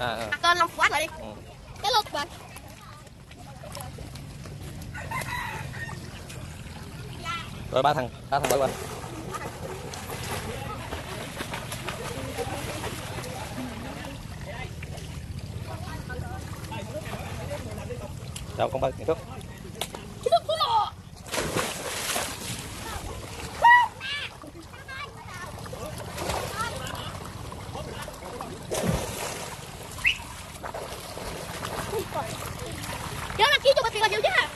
à, à. à con long quát lại đi Ừ. cái lục bạn rồi ba thằng ba thằng bay quanh đâu con bay nghệ thuật nhớ đăng ký cho bà tiền là nhiều chứ hả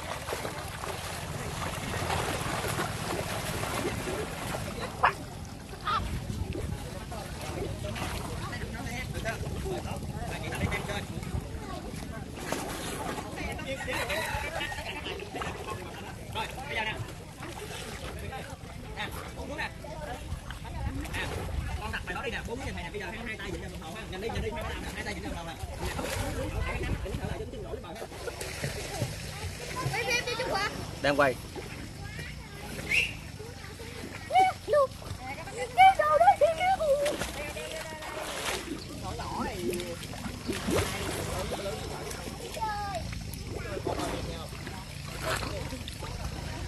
con đặt bài đó đi nè bốn cái này nè bây giờ hai tay dựng vào hồ ha nhanh đi nhanh đi. Hai tay hai tay dựng vào hồ nè đang quay.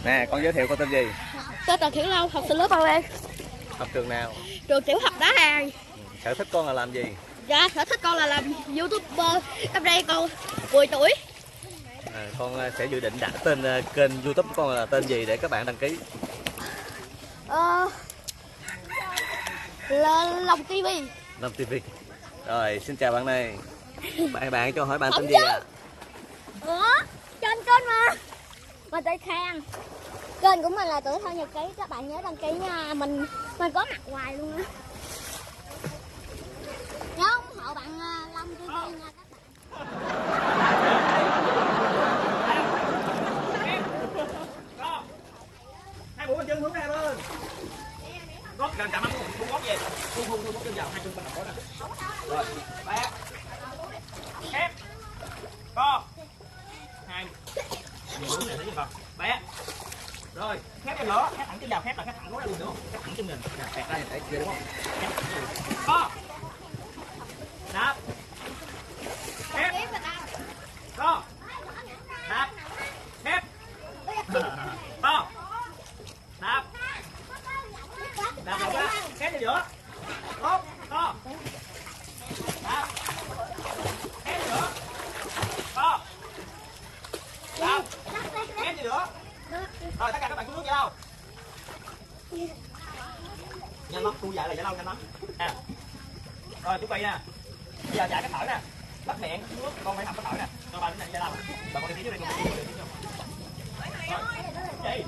Nè con giới thiệu con tên gì? Tên là Khiển Long học sinh lớp bao em học trường nào? Trường tiểu học đá hàng sở thích con là làm gì? Dạ sở thích con là làm youtuber năm nay con 10 tuổi. À, con à, sẽ dự định đặt tên à, kênh youtube của con là tên gì để các bạn đăng ký? Ờ là Long TV Lâm TV rồi xin chào bạn này. Bạn bạn cho hỏi bạn Không tên gì chứ. ạ Ủa trên kênh mà. Mình tên Khang. Kênh của mình là tuổi thơ nhật ký các bạn nhớ đăng ký nha. Mình mình có mặt hoài luôn á bạn tôi đi nha các bạn hai mũi bên chân hướng ra bên gót gần chạm mắt không gót gì không không không chân vào hai chân bên đầu rồi ba khép co hai mũi này thấy không bé rồi khép chân nữa khép thẳng chân vào khép là khép thẳng gối ra luôn đúng không khép thẳng chân mình Nè, bẹt ra để kia đúng không khép thẳng chân co đáp khép co đạp khép co đạp đạp vào ra khép vào giữa tốt to đạp khép vào giữa to đạp khép vào giữa rồi tất cả các bạn xuống nước vậy đâu nhanh lắm tôi dạy là giải lâu nhanh lắm. Nè rồi chuẩn bị nè. Bây giờ dạy cái thở nè. Bắt miệng nước con phải học cái thở nè. Cho ba đến này giải lâu bà con đi dưới đây con đi dưới đây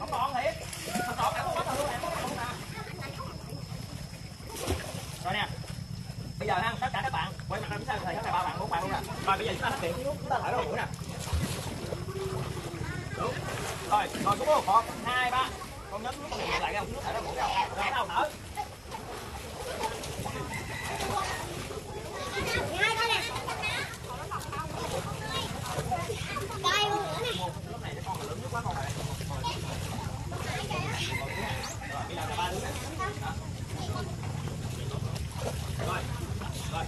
không còn thiệt. Không còn cả luôn không rồi nè. Bây giờ ha tất cả các bạn quay mặt ra phía sau thầy các thầy ba bạn bốn bạn luôn nè. Rồi bây giờ chúng ta bắt miệng chúng ta thở đầu mũi nè. Đúng. Rồi rồi xuống một con nhấn xuống nước lại ra xuống thở đầu mũi rồi nở bắt đầu thở hai con nè đây luôn nữa nè lúc này con là lớn nhất quá con phải rồi bây giờ là ba đứa nè rồi rồi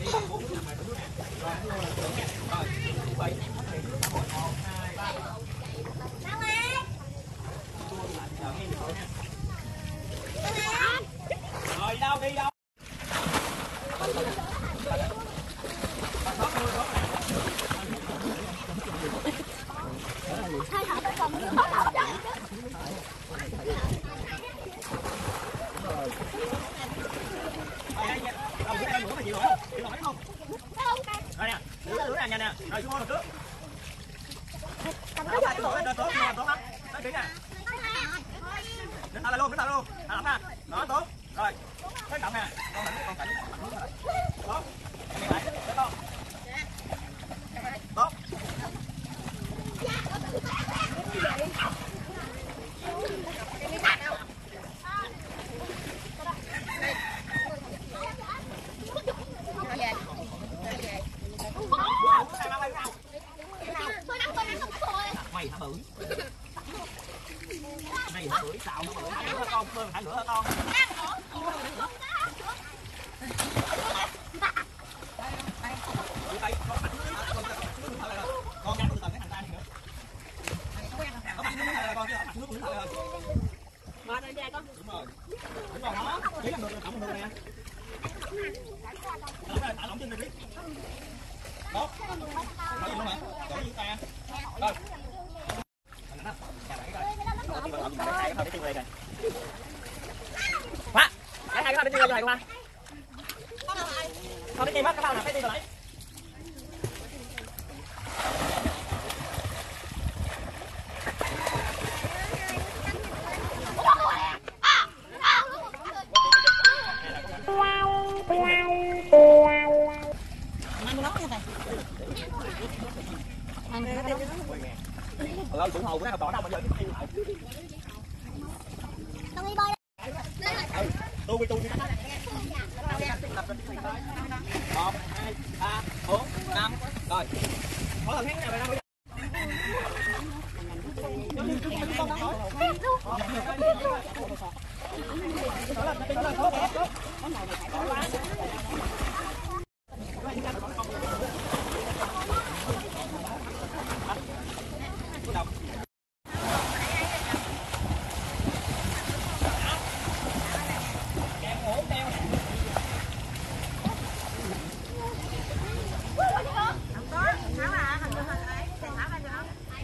đi bốn đứa nằm ngoài đứa nè rồi rồi rồi bảy một hai ba Giờ nghe được rồi nha. Rồi đi đâu đi đâu hai thở tới còn không thở được Rồi, đây nha. Rồi, cái này nữa mà chịu nổi không? Chịu nổi không? Rồi nè, nè, nha nè. Rồi, xuống nè trước. Rồi, cái lửa lên tốt, lên tốt lắm. Tới kỹ nè. Đứng thở lại luôn, mày hả bự? Mày hả bự? Xạo hả bự? Ăn hả con? Cơm hả lửa hả con? Con ăn từ từ cái thằng ta này nữa có mặt nữa con chứ mặt nước nữa rồi mệt rồi nha con đúng rồi. Đúng rồi đó. Chỉ là được tổng được nè. Đúng rồi thả lỏng trên này đi. Tốt. Đổi gì không hả? Đổi gì ta? Rồi. เขาได้จริงเลยกันวะใครก็เขาได้จริงเลยกันมาเขาไม่จริงมากระเป๋าหนักไม่จริงเลย Tu đi tu đi. Một, hai, ba, bốn, năm. Rồi. Có lần khác nào vậy đâu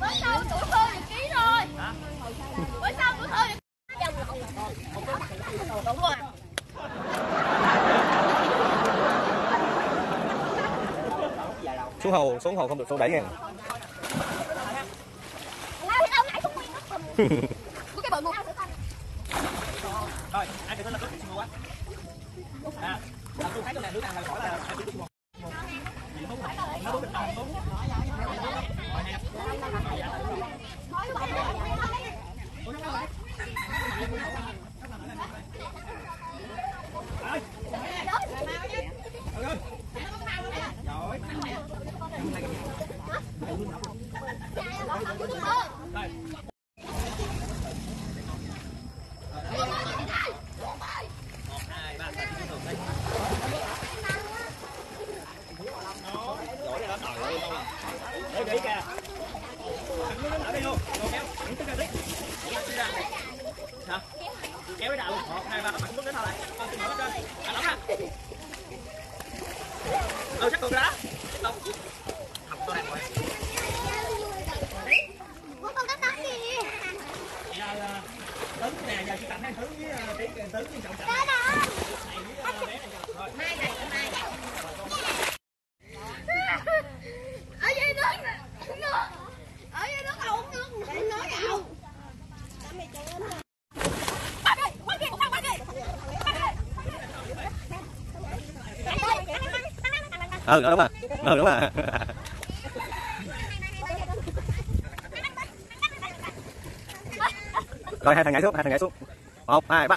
Bữa sau tuổi thơ được ký rồi Bữa sau tuổi thơ được Đúng rồi xuống hồ xuống hồ không được số đẩy nha ngục rồi ai là tốt quá à tôi thấy cái này đứa nào là là nó đúng đúng những hả kéo cái đạo một hai ba bạn bước đến sau lại con tìm ở trên à lắm ừ chắc rồi đó không học tôi đang rồi Bố con có tắm gì giờ tấn nè giờ chị tặng hai thứ với tí tấn với trọng trọng. Này Mai này mai Ở dưới nước nước Ở dưới nước đâu uống nước. Không nói đâu Bắt đi, bắt đi, bắt đi. Ừ đúng rồi ừ đúng rồi rồi hai thằng nhảy xuống hai thằng nhảy xuống. Một hai ba.